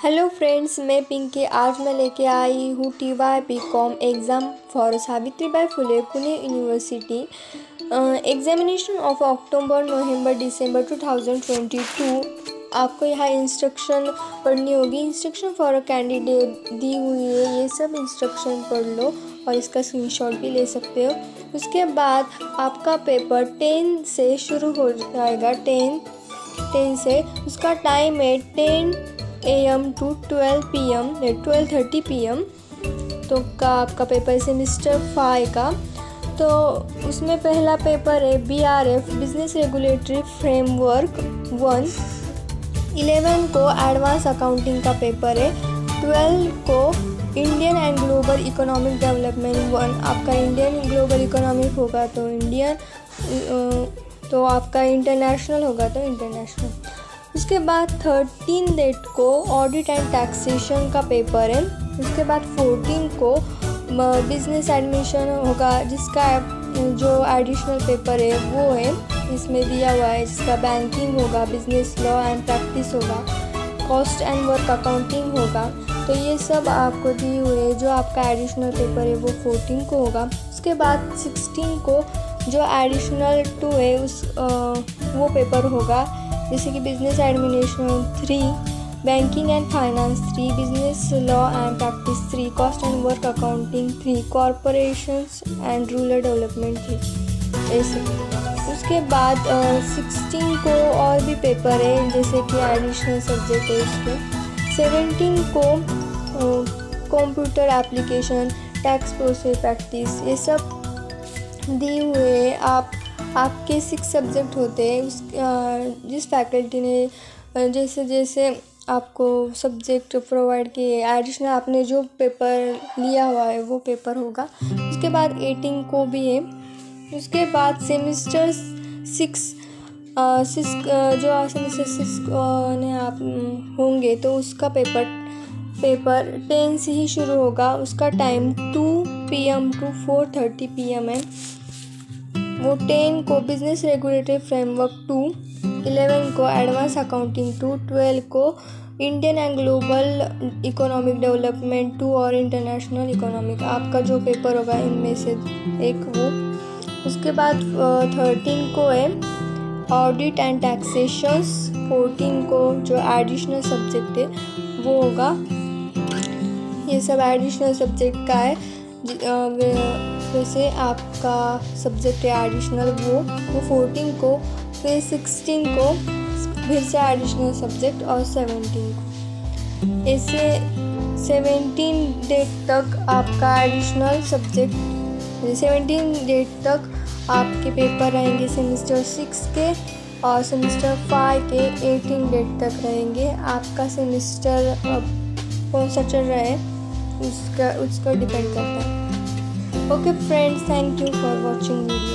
Hello friends मैं पिंकी। आज मैं लेके आई हूँ T Y B com exam for Savitri Bai Phule Pune university examination of October November December 2022 आपको यहाँ इंस्ट्रक्शन पढ़नी होगी। इंस्ट्रक्शन फॉर अ कैंडिडेट दी हुई है। ये सब इंस्ट्रक्शन पढ़ लो और इसका स्क्रीनशॉट भी ले सकते हो। उसके बाद आपका पेपर टेन से शुरू हो जाएगा। टेन टेन से। उसका टाइम है ten M to twelve P M twelve thirty P M तो का आपका पेपर सेमिस्टर फाइव का तो उसमें पहला पेपर है B R F business regulatory framework one eleven को एडवांस अकाउंटिंग का पेपर है। ट्वेल्व को Indian and global economic development one आपका इंडियन ग्लोबल इकोनॉमिक होगा तो इंडियन तो आपका इंटरनेशनल होगा तो इंटरनेशनल उसके बाद थर्टीन डेट को ऑडिट एंड टैक्सेशन का पेपर है। उसके बाद फोर्टीन को बिज़नेस एडमिशन होगा जिसका जो एडिशनल पेपर है वो है। इसमें दिया हुआ है जिसका बैंकिंग होगा बिज़नेस लॉ एंड प्रैक्टिस होगा कॉस्ट एंड वर्क अकाउंटिंग होगा। तो ये सब आपको दिए हुए है जो आपका एडिशनल पेपर है वो फोर्टीन को होगा। उसके बाद सिक्सटीन को जो एडिशनल टू है उस आ, वो पेपर होगा। जैसे कि business administration three banking and finance three business law and practice three cost and work accounting three corporation and rural development three ऐसे। उसके बाद सिक्सटीन को और भी पेपर है, जैसे कि एडिशनल सब्जेक्ट है उसके। सेवेंटीन को computer application tax process practice ये सब दिए हुए आप। आपके सिक्स सब्जेक्ट होते हैं, उस जिस फैकल्टी ने जैसे जैसे आपको सब्जेक्ट प्रोवाइड किए एडिशनल आपने जो पेपर लिया हुआ है, वो पेपर होगा। उसके बाद एटिंग को भी है। उसके बाद सेमिस्टर सिक्स सिक्स जो सेमिस्टर सिक्स ने आप होंगे तो उसका पेपर पेपर टेन से ही शुरू होगा। उसका time two P M, to four thirty P M है। वो टेन को business regulatory framework two eleven को एडवांस अकाउंटिंग टू ट्वेल्व को Indian and global economic development two और इंटरनेशनल इकोनॉमिक आपका जो पेपर होगा, इनमें से एक वो। उसके बाद थर्टीन को है ऑडिट एंड टैक्सेशंस फोर्टीन को जो एडिशनल सब्जेक्ट है, वो होगा। ये सब एडिशनल सब्जेक्ट का है। वैसे आपका सब्जेक्ट है एडिशनल वो वो फोर्टीन को, फिर सिक्सटीन को, फिर से एडिशनल सब्जेक्ट और सेवेंटीन को। ऐसे सेवेंटीन डेट तक आपका एडिशनल सब्जेक्ट सेवेंटीन डेट तक आपके पेपर रहेंगे सेमिस्टर सिक्स के और सेमिस्टर फाइव के एटीन डेट तक रहेंगे। आपका सेमिस्टर कौन सा चल रहा है? उसका उसका डिपेंड करता है। Okay friends thank you for watching video